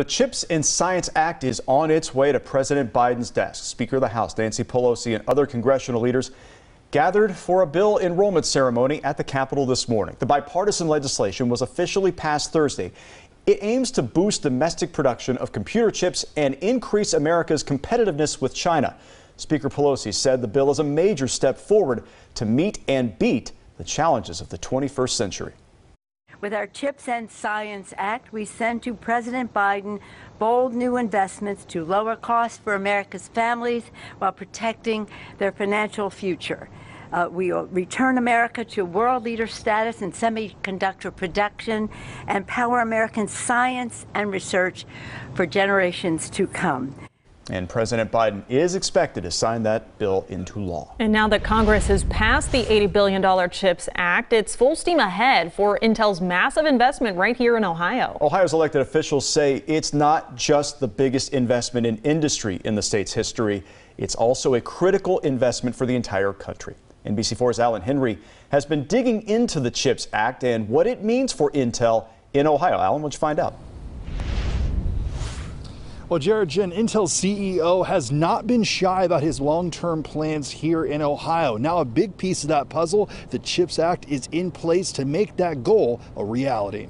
The CHIPS and Science Act is on its way to President Biden's desk. Speaker of the House Nancy Pelosi and other congressional leaders gathered for a bill enrollment ceremony at the Capitol this morning. The bipartisan legislation was officially passed Thursday. It aims to boost domestic production of computer chips and increase America's competitiveness with China. Speaker Pelosi said the bill is a major step forward to meet and beat the challenges of the 21st century. With our CHIPS and Science Act, we send to President Biden bold new investments to lower costs for America's families while protecting their financial future. Uh, we will return America to world leader status in semiconductor production and power American science and research for generations to come. And President Biden is expected to sign that bill into law. And now that Congress has passed the $80 billion CHIPS Act, it's full steam ahead for Intel's massive investment right here in Ohio. Ohio's elected officials say it's not just the biggest investment in industry in the state's history, it's also a critical investment for the entire country. NBC4's Alan Henry has been digging into the CHIPS Act and what it means for Intel in Ohio. Alan, what'd you find out? Well, Jared Jin, Intel's CEO, has not been shy about his long term plans here in Ohio. Now, a big piece of that puzzle, the CHIPS Act, is in place to make that goal a reality.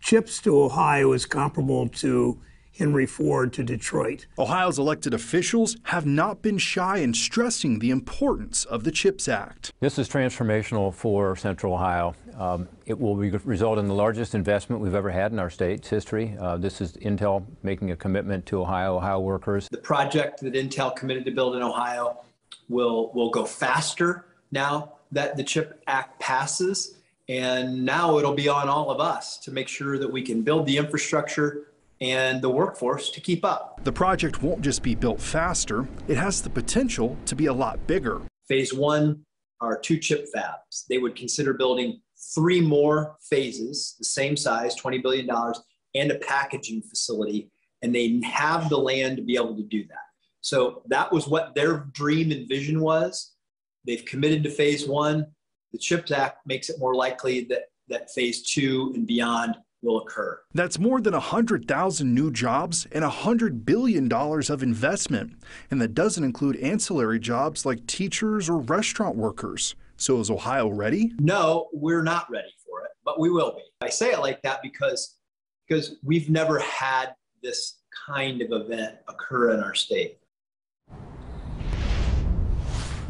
CHIPS to Ohio is comparable to Henry Ford to Detroit. Ohio's elected officials have not been shy in stressing the importance of the CHIPS Act. This is transformational for Central Ohio. Um, it will re result in the largest investment we've ever had in our state's history. Uh, this is Intel making a commitment to Ohio, Ohio workers. The project that Intel committed to build in Ohio will, will go faster now that the CHIP Act passes. And now it'll be on all of us to make sure that we can build the infrastructure and the workforce to keep up. The project won't just be built faster, it has the potential to be a lot bigger. Phase one are two chip fabs. They would consider building three more phases, the same size, $20 billion, and a packaging facility. And they have the land to be able to do that. So that was what their dream and vision was. They've committed to phase one. The CHIPS Act makes it more likely that, that phase two and beyond will occur. That's more than 100,000 new jobs and $100 billion of investment. And that doesn't include ancillary jobs like teachers or restaurant workers. So is Ohio ready? No, we're not ready for it, but we will be. I say it like that because, because we've never had this kind of event occur in our state.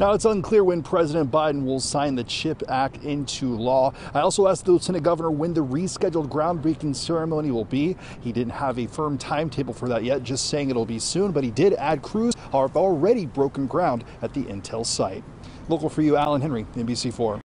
Now, it's unclear when President Biden will sign the CHIP Act into law. I also asked the Lieutenant Governor when the rescheduled groundbreaking ceremony will be. He didn't have a firm timetable for that yet, just saying it'll be soon, but he did add crews have already broken ground at the Intel site. Local for you, Alan Henry, NBC4.